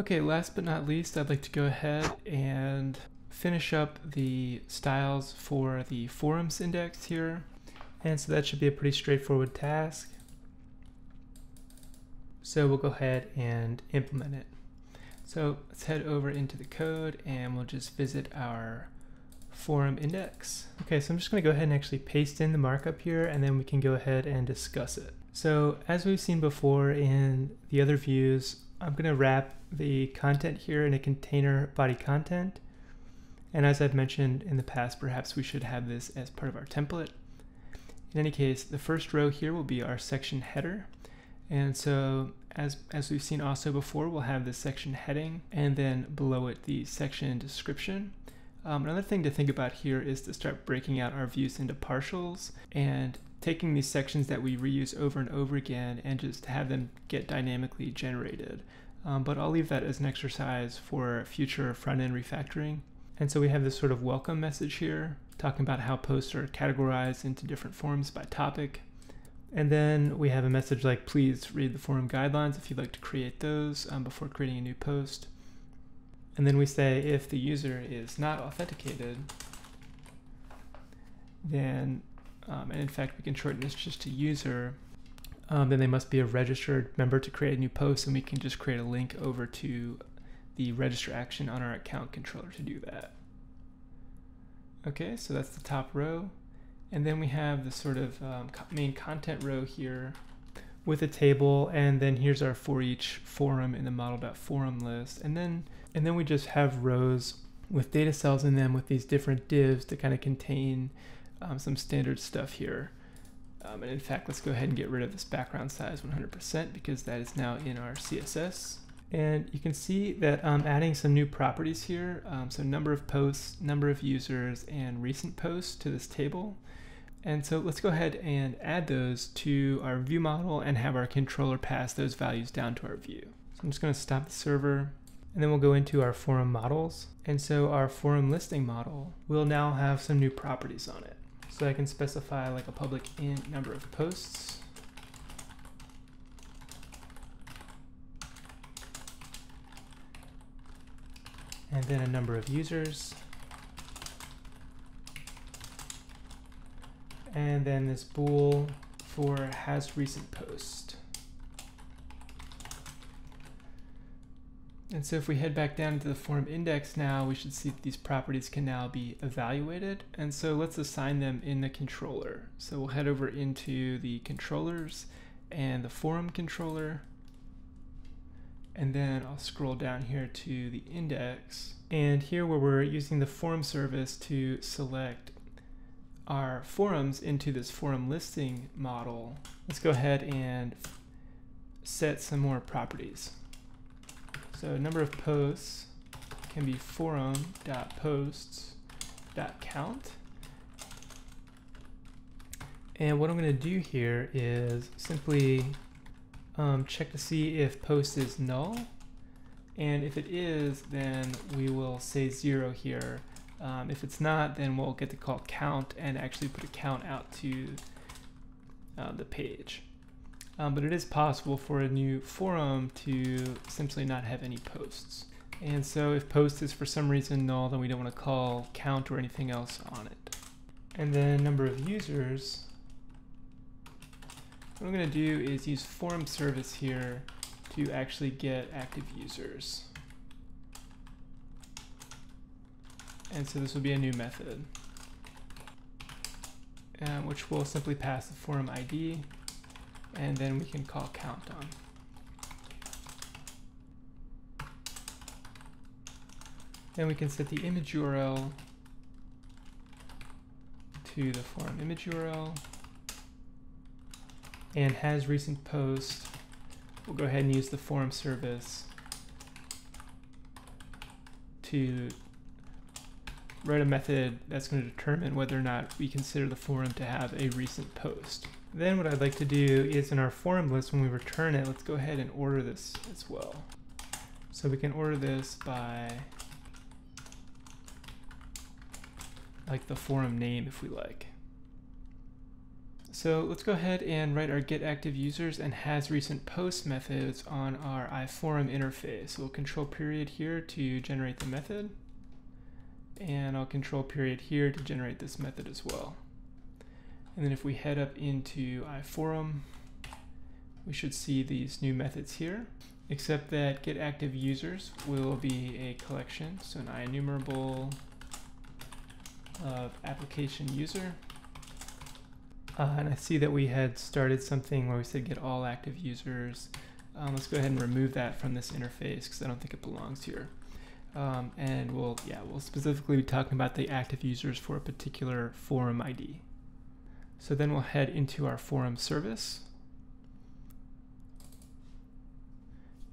Okay, last but not least, I'd like to go ahead and finish up the styles for the forums index here. And so that should be a pretty straightforward task. So we'll go ahead and implement it. So let's head over into the code and we'll just visit our forum index. Okay, so I'm just going to go ahead and actually paste in the markup here and then we can go ahead and discuss it. So as we've seen before in the other views, I'm going to wrap the content here in a container body content. And as I've mentioned in the past, perhaps we should have this as part of our template. In any case, the first row here will be our section header. And so as, as we've seen also before, we'll have the section heading and then below it the section description. Um, another thing to think about here is to start breaking out our views into partials and taking these sections that we reuse over and over again and just have them get dynamically generated. Um, but I'll leave that as an exercise for future front-end refactoring. And so we have this sort of welcome message here, talking about how posts are categorized into different forms by topic. And then we have a message like, please read the forum guidelines if you'd like to create those um, before creating a new post. And then we say if the user is not authenticated, then, um, and in fact we can shorten this just to user, um, then they must be a registered member to create a new post and we can just create a link over to the register action on our account controller to do that. Okay, so that's the top row. And then we have the sort of um, main content row here with a table and then here's our for each forum in the model.forum list and then and then we just have rows with data cells in them with these different divs to kind of contain um, some standard stuff here um, and in fact let's go ahead and get rid of this background size 100% because that is now in our CSS and you can see that I'm adding some new properties here um, so number of posts number of users and recent posts to this table and so let's go ahead and add those to our view model and have our controller pass those values down to our view. So I'm just going to stop the server and then we'll go into our forum models. And so our forum listing model will now have some new properties on it. So I can specify like a public int number of posts. And then a number of users. and then this bool for has recent post. And so if we head back down to the forum index now, we should see that these properties can now be evaluated. And so let's assign them in the controller. So we'll head over into the controllers and the forum controller. And then I'll scroll down here to the index. And here where we're using the forum service to select our forums into this forum listing model, let's go ahead and set some more properties. So number of posts can be forum.posts.count. And what I'm going to do here is simply um, check to see if post is null. And if it is, then we will say zero here um, if it's not, then we'll get to call count and actually put a count out to uh, the page. Um, but it is possible for a new forum to simply not have any posts. And so if post is for some reason null, then we don't want to call count or anything else on it. And then number of users, what I'm going to do is use forum service here to actually get active users. And so this will be a new method, um, which will simply pass the forum ID, and then we can call count on. Then we can set the image URL to the forum image URL and has recent post. We'll go ahead and use the forum service to write a method that's going to determine whether or not we consider the forum to have a recent post. Then what I'd like to do is in our forum list, when we return it, let's go ahead and order this as well. So we can order this by like the forum name if we like. So let's go ahead and write our get active users and has recent post methods on our IForum interface. So we'll control period here to generate the method. And I'll control period here to generate this method as well. And then if we head up into IForum, we should see these new methods here, except that get active users will be a collection. So an IEnumerable of application user. Uh, and I see that we had started something where we said get all active users. Um, let's go ahead and remove that from this interface because I don't think it belongs here. Um, and we'll, yeah, we'll specifically be talking about the active users for a particular forum ID. So then we'll head into our forum service.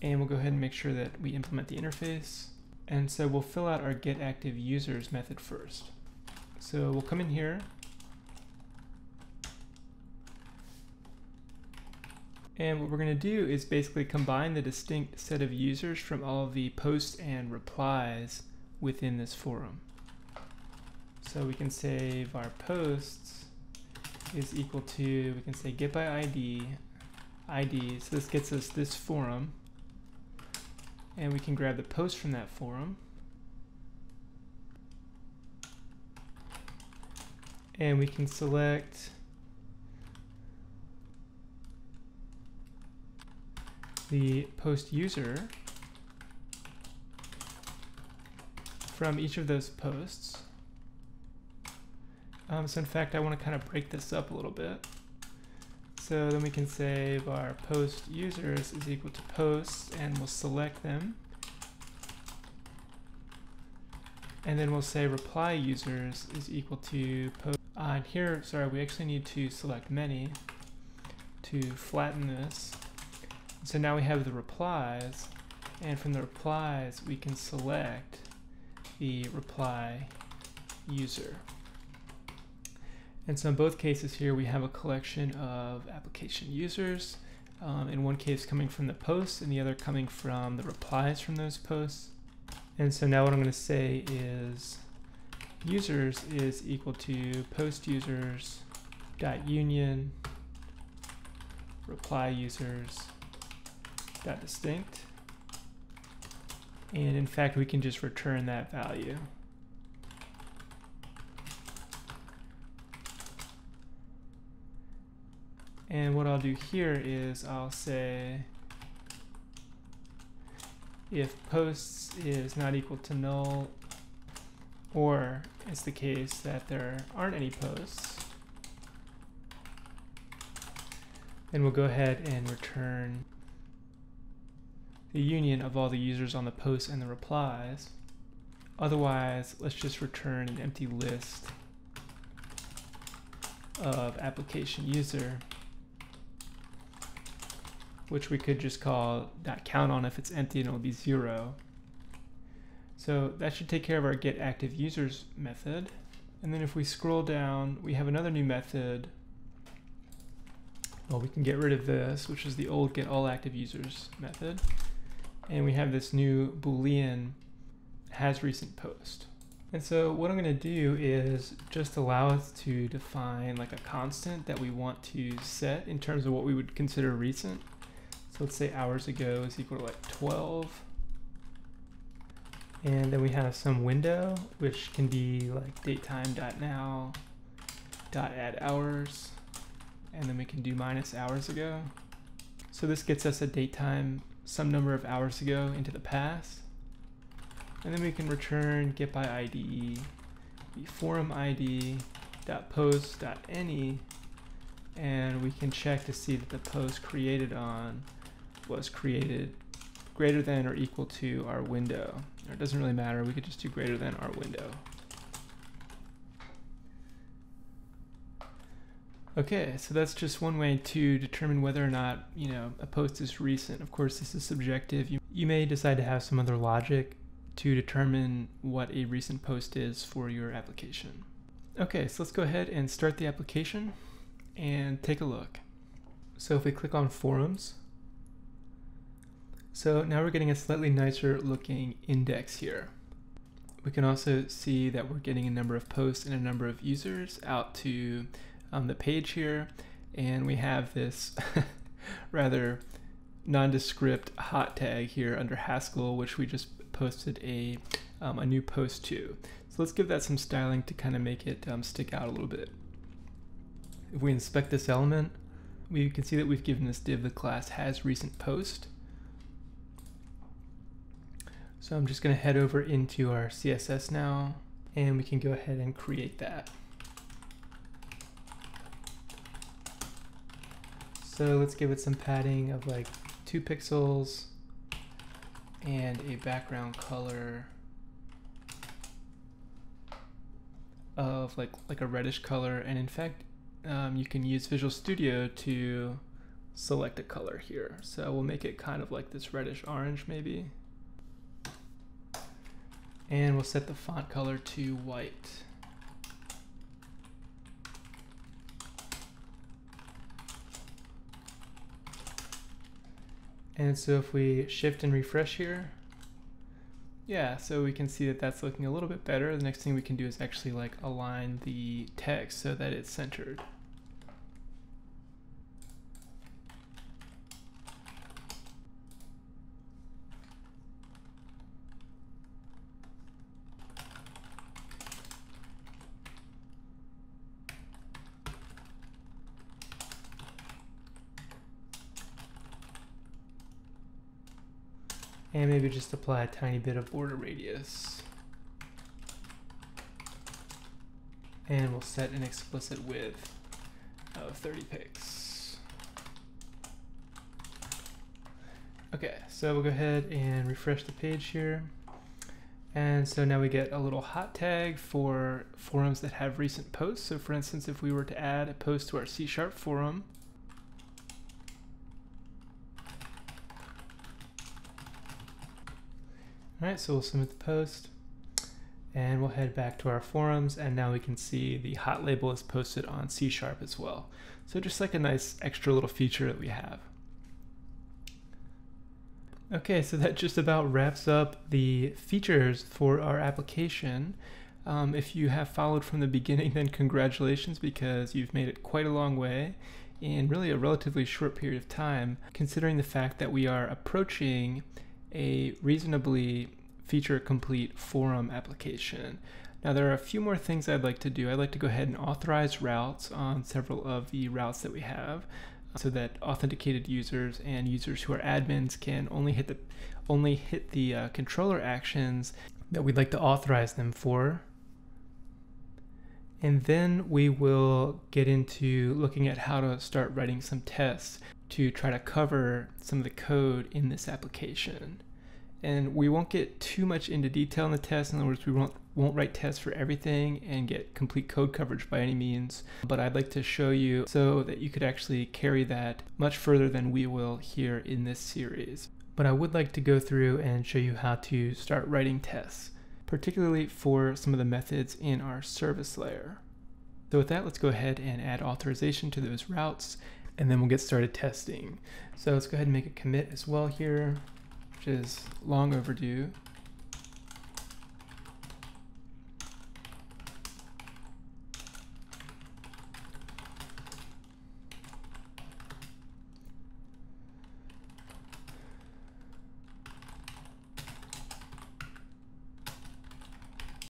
And we'll go ahead and make sure that we implement the interface. And so we'll fill out our get active users method first. So we'll come in here And what we're going to do is basically combine the distinct set of users from all of the posts and replies within this forum. So we can save our posts is equal to, we can say get by ID, ID, so this gets us this forum, and we can grab the post from that forum, and we can select the post user from each of those posts. Um, so in fact, I want to kind of break this up a little bit. So then we can say var post users is equal to posts, and we'll select them. And then we'll say reply users is equal to post. Uh, and here, sorry, we actually need to select many to flatten this. So now we have the replies, and from the replies we can select the reply user. And so in both cases here we have a collection of application users, um, in one case coming from the posts and the other coming from the replies from those posts. And so now what I'm going to say is users is equal to post users dot union reply users dot distinct. And in fact, we can just return that value. And what I'll do here is I'll say if posts is not equal to null or it's the case that there aren't any posts, then we'll go ahead and return the union of all the users on the posts and the replies. Otherwise, let's just return an empty list of application user, which we could just call that .count on if it's empty and it'll be zero. So that should take care of our get active users method. And then if we scroll down, we have another new method. Well, we can get rid of this, which is the old get all active users method and we have this new boolean has recent post. And so what I'm going to do is just allow us to define like a constant that we want to set in terms of what we would consider recent. Let's say hours ago is equal to like 12. And then we have some window, which can be like datetime.now dot add hours. And then we can do minus hours ago. So this gets us a datetime some number of hours ago into the past. And then we can return get by ID, the forum ID dot post dot any, and we can check to see that the post created on was created greater than or equal to our window. Or it doesn't really matter, we could just do greater than our window. Okay, so that's just one way to determine whether or not, you know, a post is recent. Of course, this is subjective. You, you may decide to have some other logic to determine what a recent post is for your application. Okay, so let's go ahead and start the application and take a look. So if we click on forums, so now we're getting a slightly nicer looking index here. We can also see that we're getting a number of posts and a number of users out to um, the page here, and we have this rather nondescript hot tag here under Haskell, which we just posted a, um, a new post to. So let's give that some styling to kind of make it um, stick out a little bit. If we inspect this element, we can see that we've given this div the class has recent post. So I'm just going to head over into our CSS now, and we can go ahead and create that. So let's give it some padding of like two pixels and a background color of like like a reddish color. And in fact um, you can use Visual Studio to select a color here. So we'll make it kind of like this reddish orange maybe and we'll set the font color to white And so if we shift and refresh here, yeah, so we can see that that's looking a little bit better. The next thing we can do is actually like align the text so that it's centered. And maybe just apply a tiny bit of border radius. And we'll set an explicit width of 30 pixels. Okay, so we'll go ahead and refresh the page here. And so now we get a little hot tag for forums that have recent posts. So for instance, if we were to add a post to our C Sharp forum, so we'll submit the post and we'll head back to our forums and now we can see the hot label is posted on C Sharp as well. So just like a nice extra little feature that we have. Okay, so that just about wraps up the features for our application. Um, if you have followed from the beginning, then congratulations because you've made it quite a long way in really a relatively short period of time, considering the fact that we are approaching a reasonably feature complete forum application. Now there are a few more things I'd like to do. I'd like to go ahead and authorize routes on several of the routes that we have so that authenticated users and users who are admins can only hit the only hit the uh, controller actions that we'd like to authorize them for. And then we will get into looking at how to start writing some tests to try to cover some of the code in this application. And we won't get too much into detail in the test. In other words, we won't, won't write tests for everything and get complete code coverage by any means. But I'd like to show you so that you could actually carry that much further than we will here in this series. But I would like to go through and show you how to start writing tests, particularly for some of the methods in our service layer. So with that, let's go ahead and add authorization to those routes and then we'll get started testing. So let's go ahead and make a commit as well here, which is long overdue.